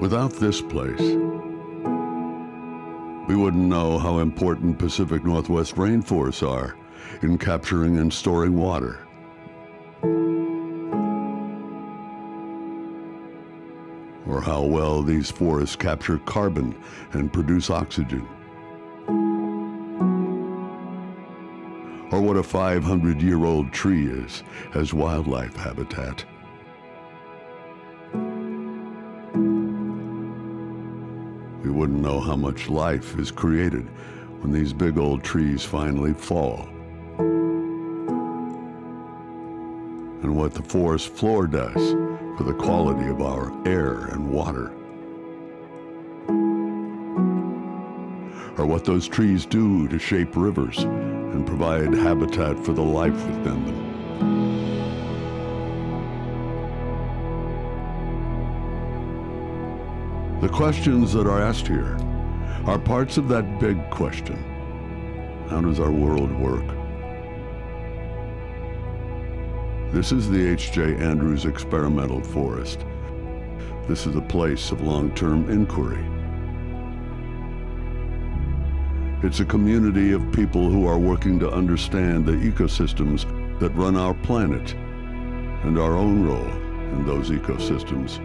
Without this place, we wouldn't know how important Pacific Northwest rainforests are in capturing and storing water. Or how well these forests capture carbon and produce oxygen. Or what a 500-year-old tree is as wildlife habitat. We wouldn't know how much life is created when these big old trees finally fall. And what the forest floor does for the quality of our air and water. Or what those trees do to shape rivers and provide habitat for the life within them. The questions that are asked here are parts of that big question. How does our world work? This is the H.J. Andrews Experimental Forest. This is a place of long-term inquiry. It's a community of people who are working to understand the ecosystems that run our planet and our own role in those ecosystems.